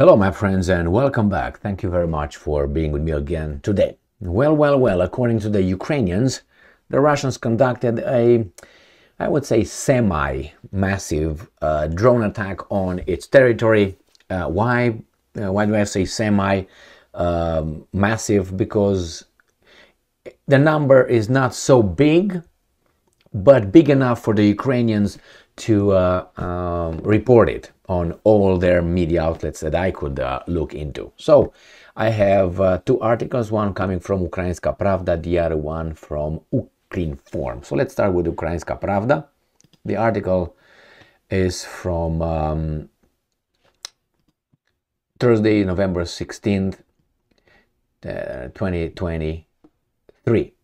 Hello, my friends, and welcome back. Thank you very much for being with me again today. Well, well, well, according to the Ukrainians, the Russians conducted a, I would say, semi massive uh, drone attack on its territory. Uh, why? Uh, why do I say semi um, massive? Because the number is not so big, but big enough for the Ukrainians to uh, um, report it on all their media outlets that I could uh, look into. So I have uh, two articles, one coming from Ukrainska Pravda, the other one from Ukrinform. So let's start with Ukrainska Pravda. The article is from um, Thursday, November 16th, uh, 2023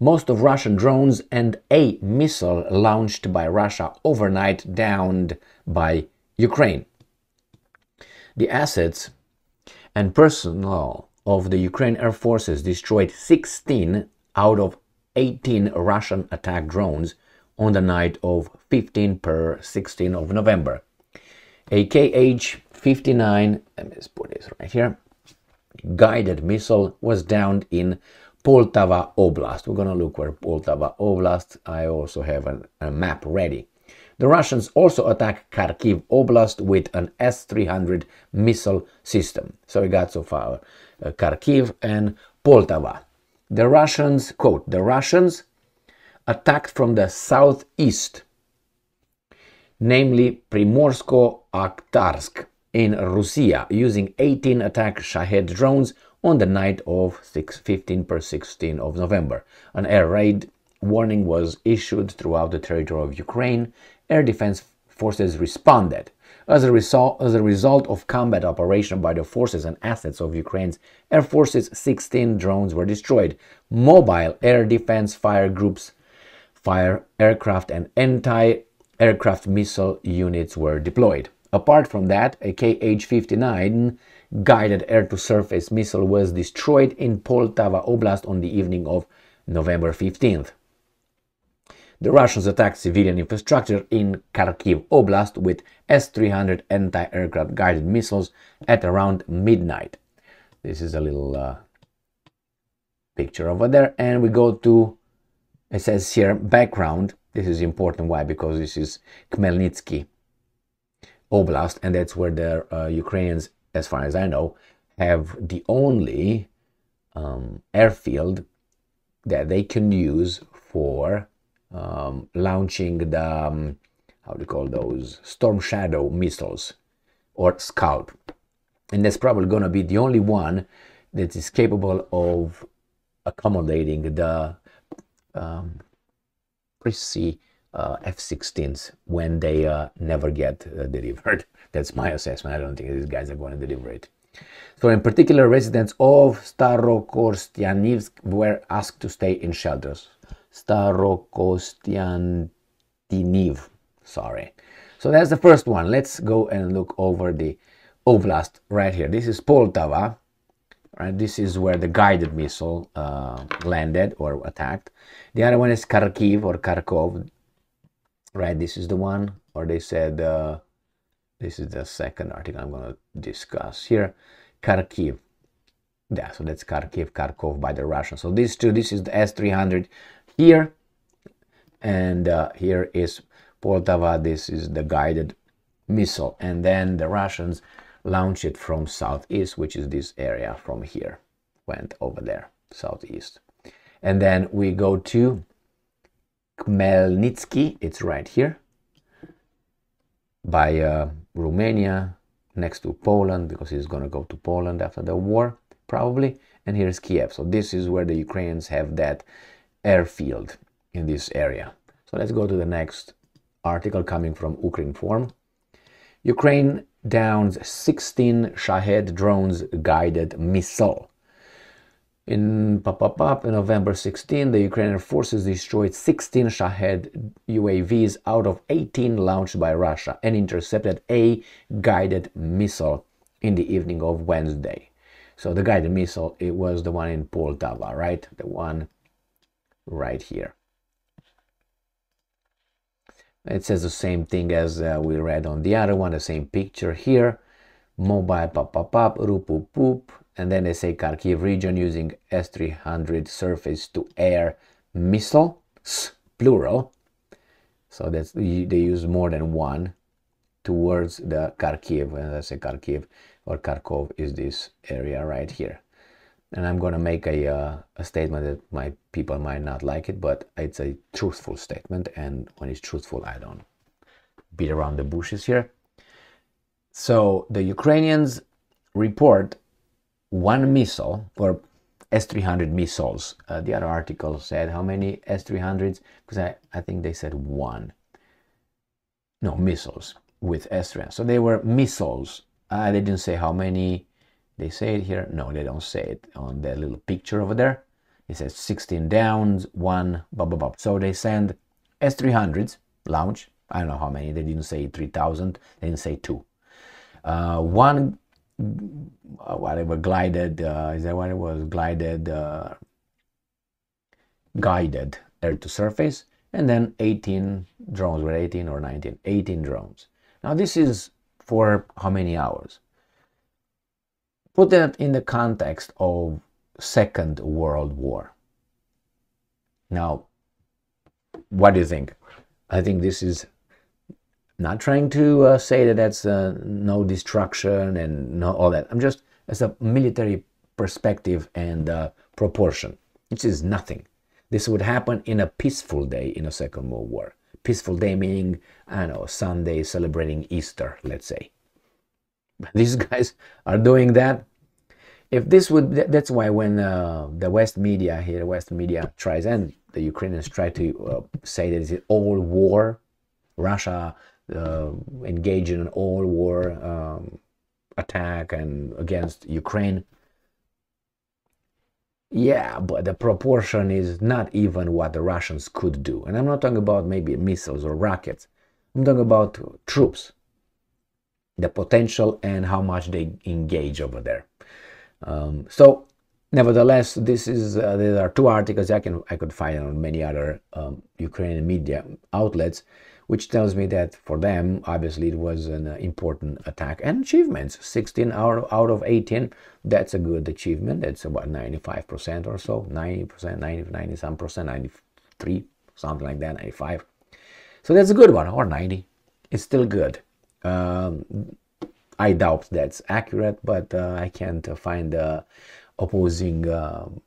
most of Russian drones and a missile launched by Russia overnight downed by Ukraine. The assets and personnel of the Ukraine Air Forces destroyed 16 out of 18 Russian attack drones on the night of 15 per 16 of November. A KH-59, let me put this right here, guided missile was downed in Poltava Oblast. We're going to look where Poltava Oblast. I also have a, a map ready. The Russians also attacked Kharkiv Oblast with an S-300 missile system. So we got so far uh, Kharkiv and Poltava. The Russians, quote, the Russians attacked from the southeast, namely Primorsko-Akhtarsk in Russia, using 18 attack Shahed drones on the night of 6, 15 per 16 of November. An air raid warning was issued throughout the territory of Ukraine. Air defense forces responded. As a, result, as a result of combat operation by the forces and assets of Ukraine's air forces, 16 drones were destroyed. Mobile air defense fire groups, fire aircraft, and anti-aircraft missile units were deployed. Apart from that, a KH-59 guided air-to-surface missile was destroyed in Poltava Oblast on the evening of November 15th. The Russians attacked civilian infrastructure in Kharkiv Oblast with S-300 anti-aircraft guided missiles at around midnight. This is a little uh, picture over there. And we go to, it says here, background. This is important. Why? Because this is Khmelnytsky Oblast, and that's where the uh, Ukrainians as far as I know, have the only um, airfield that they can use for um, launching the um, how do you call those storm shadow missiles or scalp and that's probably going to be the only one that is capable of accommodating the um, uh, F-16s when they uh, never get uh, delivered. That's my assessment. I don't think these guys are going to deliver it. So, in particular, residents of Starokostianivsk were asked to stay in shelters. Starokostianiv, sorry. So that's the first one. Let's go and look over the oblast right here. This is Poltava. Right, this is where the guided missile uh, landed or attacked. The other one is Kharkiv or Kharkov. Right, this is the one. Or they said uh, this is the second article I'm going to discuss here. Kharkiv. Yeah, so that's Kharkiv, Kharkov by the Russians. So these two, this is the S-300 here. And uh, here is Poltava. This is the guided missile. And then the Russians launch it from southeast, which is this area from here. Went over there, southeast. And then we go to Khmelnytsky. It's right here by uh, Romania next to Poland because he's going to go to Poland after the war probably and here's Kiev. So this is where the Ukrainians have that airfield in this area. So let's go to the next article coming from Ukrinform Ukraine downs 16 Shahed drones guided missile in Papapap, in November 16, the Ukrainian forces destroyed 16 Shahed UAVs out of 18 launched by Russia and intercepted a guided missile in the evening of Wednesday. So the guided missile, it was the one in Poltava, right? The one right here. It says the same thing as uh, we read on the other one, the same picture here. mobile pop pop pop rupu poop and then they say Kharkiv region using S-300 surface to air missile plural so that's they use more than one towards the Kharkiv and I say Kharkiv or Kharkov is this area right here and I'm going to make a, uh, a statement that my people might not like it, but it's a truthful statement. And when it's truthful, I don't beat around the bushes here. So the Ukrainians report one missile or S-300 missiles. Uh, the other article said how many S-300s? Because I, I think they said one. No, missiles with S-300. So they were missiles. Uh, they didn't say how many they say it here. No, they don't say it on the little picture over there. It says 16 downs, one, blah, blah, blah. So they send S300s launch. I don't know how many. They didn't say 3,000. They didn't say two. Uh, one, whatever, glided, uh, is that what it was? Glided, uh, guided air to surface. And then 18 drones, were 18 or 19? 18 drones. Now this is for how many hours? Put that in the context of Second World War. Now, what do you think? I think this is not trying to uh, say that that's uh, no destruction and no all that. I'm just as a military perspective and uh, proportion. This is nothing. This would happen in a peaceful day in a Second World War. Peaceful day meaning, I know, Sunday celebrating Easter, let's say. These guys are doing that. If this would, that's why when uh, the West media here, West media tries, and the Ukrainians try to uh, say that it's all war, Russia uh, engaged in an all war um, attack and against Ukraine. Yeah, but the proportion is not even what the Russians could do. And I'm not talking about maybe missiles or rockets. I'm talking about troops the potential and how much they engage over there. Um, so, nevertheless, this is uh, there are two articles I can I could find on many other um, Ukrainian media outlets, which tells me that for them, obviously, it was an uh, important attack and achievements. 16 out of, out of 18, that's a good achievement. That's about 95% or so, 90%, 90, 90 some percent, 93, something like that, 95. So that's a good one, or 90. It's still good. Um, I doubt that's accurate, but uh, I can't uh, find uh, opposing um,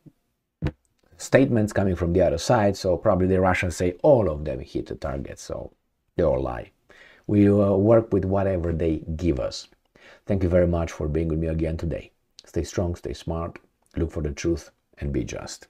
statements coming from the other side. So probably the Russians say all of them hit the target. So they all lie. We uh, work with whatever they give us. Thank you very much for being with me again today. Stay strong, stay smart, look for the truth, and be just.